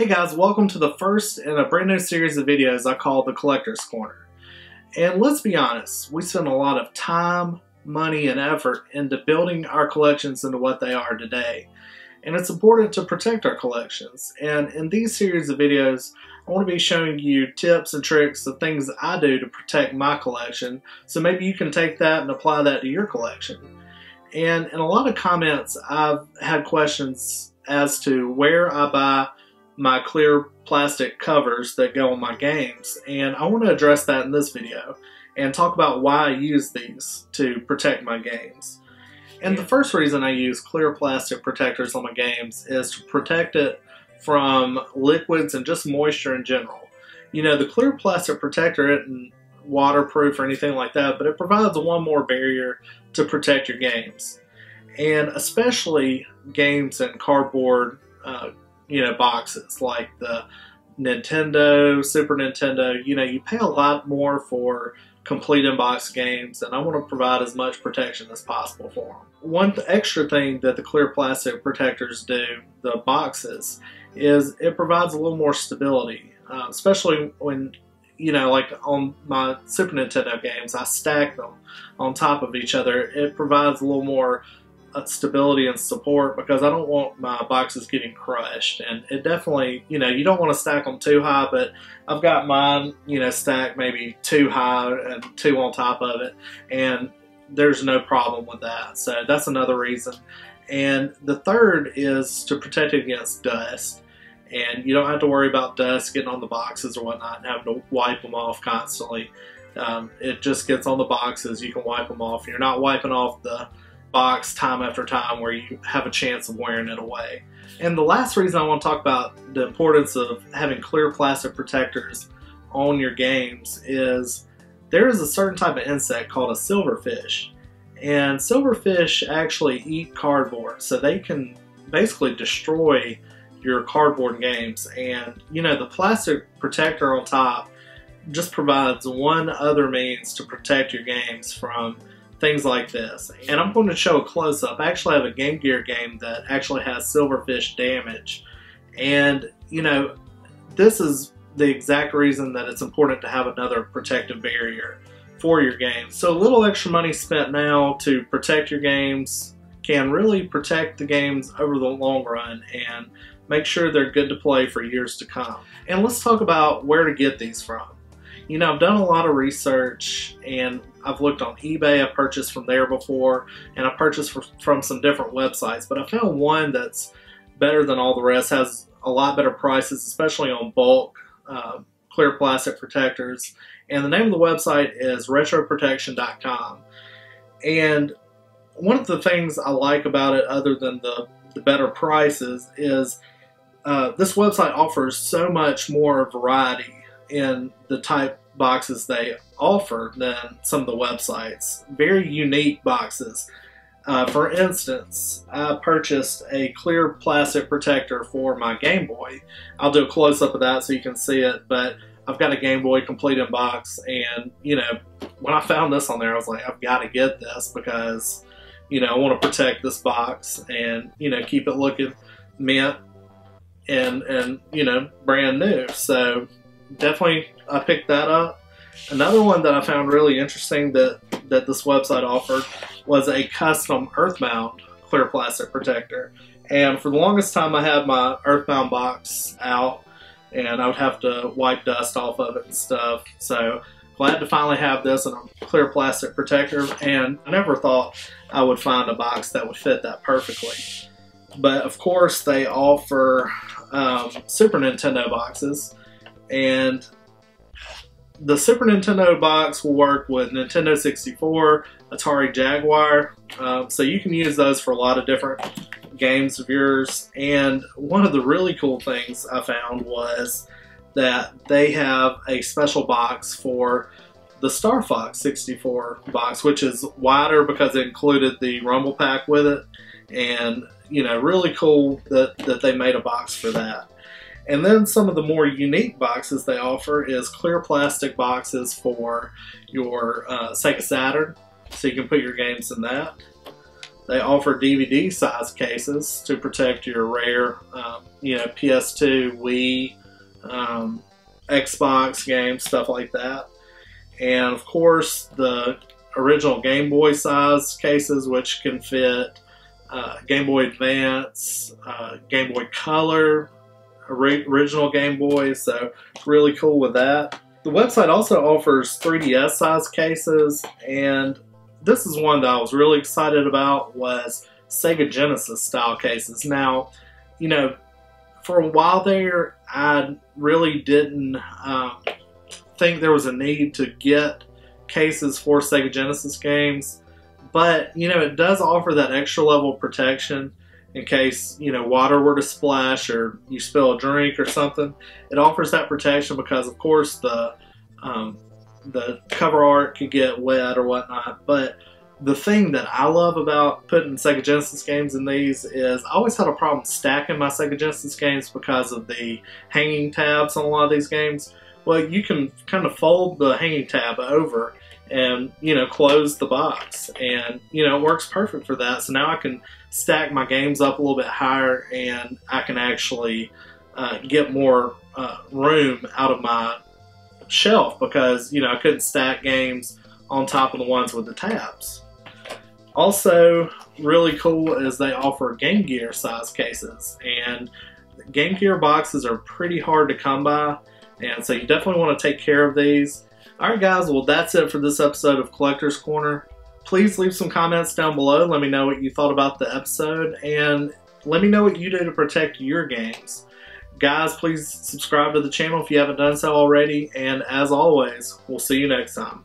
Hey guys, welcome to the first in a brand new series of videos I call the Collector's Corner. And let's be honest, we spend a lot of time, money, and effort into building our collections into what they are today. And it's important to protect our collections. And in these series of videos, I want to be showing you tips and tricks of things I do to protect my collection. So maybe you can take that and apply that to your collection. And in a lot of comments, I've had questions as to where I buy my clear plastic covers that go on my games. And I want to address that in this video and talk about why I use these to protect my games. And the first reason I use clear plastic protectors on my games is to protect it from liquids and just moisture in general. You know, the clear plastic protector isn't waterproof or anything like that, but it provides one more barrier to protect your games. And especially games in cardboard uh, you know, boxes like the Nintendo, Super Nintendo, you know, you pay a lot more for complete in-box games and I want to provide as much protection as possible for them. One extra thing that the clear plastic protectors do, the boxes, is it provides a little more stability, uh, especially when you know, like on my Super Nintendo games, I stack them on top of each other. It provides a little more stability and support because I don't want my boxes getting crushed. And it definitely, you know, you don't want to stack them too high, but I've got mine, you know, stacked maybe too high and two on top of it. And there's no problem with that. So that's another reason. And the third is to protect it against dust. And you don't have to worry about dust getting on the boxes or whatnot and having to wipe them off constantly. Um, it just gets on the boxes. You can wipe them off. You're not wiping off the box time after time where you have a chance of wearing it away. And the last reason I want to talk about the importance of having clear plastic protectors on your games is there is a certain type of insect called a silverfish. And silverfish actually eat cardboard, so they can basically destroy your cardboard games. And you know, the plastic protector on top just provides one other means to protect your games from things like this. And I'm going to show a close-up. I actually have a Game Gear game that actually has silverfish damage. And, you know, this is the exact reason that it's important to have another protective barrier for your game. So a little extra money spent now to protect your games can really protect the games over the long run and make sure they're good to play for years to come. And let's talk about where to get these from. You know, I've done a lot of research and I've looked on eBay, I've purchased from there before, and I purchased from some different websites, but I found one that's better than all the rest, has a lot better prices, especially on bulk uh, clear plastic protectors. And the name of the website is retroprotection.com. And one of the things I like about it, other than the, the better prices, is uh, this website offers so much more variety in the type boxes they offer than some of the websites. Very unique boxes. Uh, for instance, I purchased a clear plastic protector for my Game Boy. I'll do a close up of that so you can see it, but I've got a Game Boy complete in box, and you know, when I found this on there, I was like, I've got to get this because you know I want to protect this box and you know keep it looking mint and and you know brand new. So definitely I picked that up. Another one that I found really interesting that, that this website offered was a custom Earthbound clear plastic protector. And for the longest time I had my Earthbound box out and I would have to wipe dust off of it and stuff. So glad to finally have this in a clear plastic protector and I never thought I would find a box that would fit that perfectly. But of course they offer um, Super Nintendo boxes and the Super Nintendo box will work with Nintendo 64, Atari Jaguar, uh, so you can use those for a lot of different games of yours. And one of the really cool things I found was that they have a special box for the Star Fox 64 box, which is wider because it included the Rumble Pack with it. And, you know, really cool that, that they made a box for that. And then some of the more unique boxes they offer is clear plastic boxes for your uh, Sega Saturn, so you can put your games in that. They offer DVD size cases to protect your rare, um, you know, PS2, Wii, um, Xbox games, stuff like that. And of course, the original Game Boy size cases, which can fit uh, Game Boy Advance, uh, Game Boy Color, original Game Boy. So, really cool with that. The website also offers 3DS size cases, and this is one that I was really excited about was Sega Genesis style cases. Now, you know, for a while there, I really didn't um, think there was a need to get cases for Sega Genesis games, but you know, it does offer that extra level of protection in case you know water were to splash or you spill a drink or something. It offers that protection because, of course, the um, the cover art could get wet or whatnot. But the thing that I love about putting Sega Genesis games in these is I always had a problem stacking my Sega Genesis games because of the hanging tabs on a lot of these games. Well, you can kind of fold the hanging tab over and you know close the box and you know it works perfect for that so now I can stack my games up a little bit higher and I can actually uh, get more uh, room out of my shelf because you know I couldn't stack games on top of the ones with the tabs. Also, really cool is they offer Game Gear size cases, and Game Gear boxes are pretty hard to come by, and so you definitely want to take care of these. Alright guys, well that's it for this episode of Collector's Corner. Please leave some comments down below, let me know what you thought about the episode, and let me know what you do to protect your games. Guys, please subscribe to the channel if you haven't done so already, and as always, we'll see you next time.